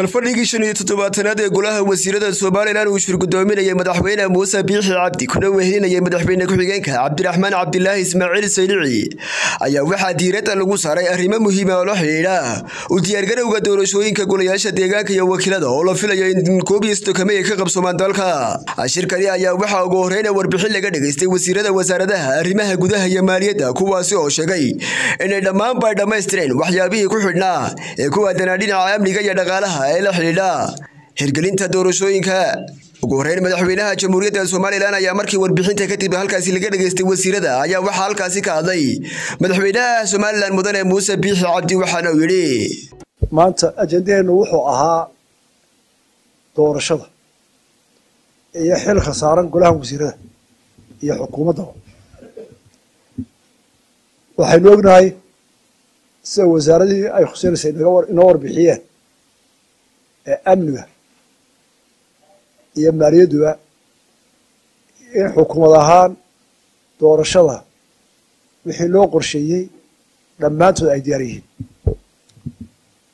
kalfadhigii shan iyo toddobaatanaad ee golaha wasiirada somalilan uu shirgudoominayay madaxweyne muuse biixi cabdi kuna wehelinayay madaxweyne ku-xigeenka cabdiraxmaan cabdilaahi ismaaciil saylici ayaa waxaa diiradda lagu saaray arrimo muhiima oo la xidhiidha. U diyaargarowga doorashooyinka golayaasha deegaanka iyo wakiilada oo la filayo in koob iyo soddonkamey ay ka qabsoomaan dalka. Shirkani ayaa waxaa ugu horreyna warbixin laga dhagaystay wasiirada wasaaradaha arrimaha gudaha iyo maaliyadda kuwaasi oo sheegay inay dhammaanba ay dhammaystireen waxyaabihii ku xidhnaa ee ku aadanaa dhinaca amniga iyo dhaqaalaha ee la xidhiidha hirgelinta doorashooyinka. Ugu horreyn madaxweynaha jamhuuriyadda somalilan ayaa markii warbixinta kadib halkaasi laga dhageystay wasiirada ayaa waxaa halkaasi ka hadlay. Madaxweynaha somalilan mudane muuse biixi cabdi waxaana uu yidhi maanta ajendaheennu wuxuu ahaa doorashada iyo xilka saaran golaha wasiirada iyo xukuumaddaba waxaynu ognahay sida wasaaradihii ay khuseynaysa inoo warbixiyeen ee amniga iyo maaliyadduba in xukuumad ahaan doorashada wixii loo qorsheeyey dhammaantood ay diyaar yihiin.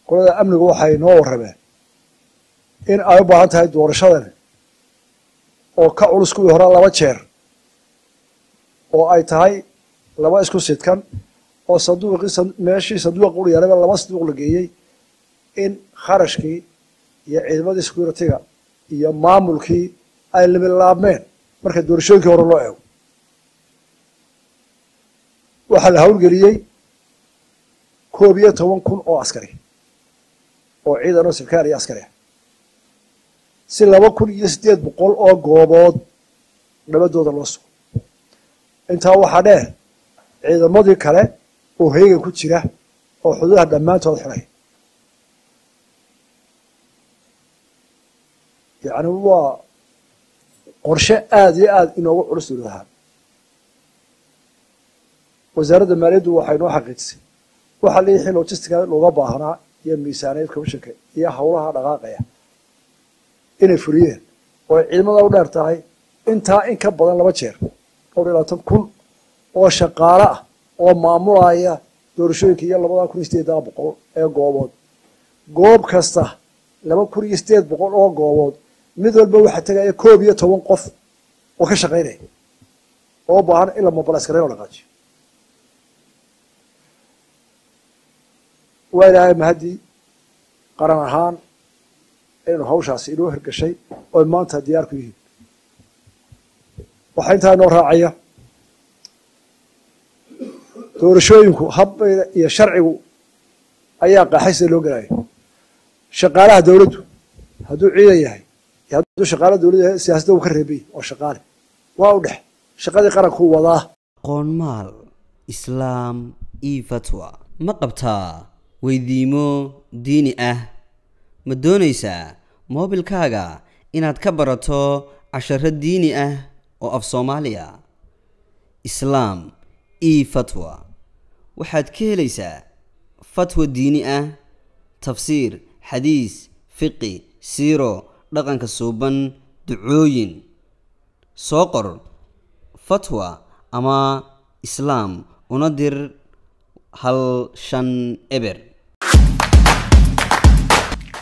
Qolada amniga waxay noo warrameen in ay u baahan tahay doorashadan oo ka culus kuwii horaa laba jeer oo ay tahay laba isku sidkan oo sanduuqii meeshii sanduuqa ul yaalaba laba sanduuq la geeyey in kharashkii iyo ciidamadii security-ga iyo maamulkii ay limilaabmeen marka doorashooyinkii hore loo eego. Waxaa la hawlgeliyey koob iyo toban kun oo askari oo ciidan oo sarkaal iyo askari ah. Si laba kun iyo siddeed boqol oo goobood nabadooda loo sugo. Intaa waxaa dheer ciidamadii kale oo heegan ku jira oo xuduudaha dhammaantood xidhay yacni waa qorshe aada iyo aada inoogu culus ahaan wasaaradda maaliyaddu waxay noo xaqiijisay. Waxaa leeyahay logistica looga baahnaa iyo miisaaniyad commishanka iyo howlaha dhaqaaqaya. Inay fuliyeen. Oo ay ciidamada u dheer tahay. Intaa in ka badan laba jeer dhowr iyo labaatan kun oo shaqaale ah oo maamulaya doorashooyinka iyo labada kun iyo sideedaa boqol ee goobood. Goob kasta laba kun iyo sideed boqol oo goobood mid walba waxaa tegaya koob iyo toban qof oo ka shaqaynaya oo baahan in la mobilaskarayn oo dhaqaajiyo waa ilaahay mahaddii qaran ahaan inaynu hawshaasi inoo hirgashay oy maanta diyaar ku yihiin. Waxaa intaa inoo raacaya doorashooyinku habbayda iyo sharcigu ayaa qaaxay sida loo gelayo shaqaalaha dowladdu hadduu ciidan yahay hadduu shaqaalaha dowladdu yahay siyaasadda uu ka reebay oo shaqaale. Waa u dhex. Shaqadii qarankuu wadaa qoonmaal islaam io fatwa. Ma qabtaa weydiimo diini ah. Ma doonaysaa moobilkaaga inaad ka barato casharo diini ah oo af soomaaliya? Islaam io fatwa. Waxaad ka helaysaa fatwa diini ah tafsiir xadiis fiqi siiro dhaqanka suuban ducooyin soo qor fatwa ama islaam una dir hal shan eber.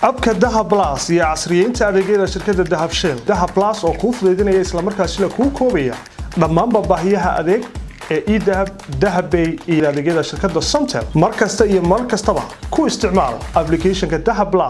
Abka dahab las iyo casriyeynta adeegyada shirkadda dahab shell. Dahab las oo kuu fudaydinaya islamarkaasina kuu koobaya dhammaanba baahiyaha adeeg ee edahab dahabbay iyo adeegyada shirkadda somtel mar kasta iyo mar kastaba ku isticmaal aplicathonka dahab las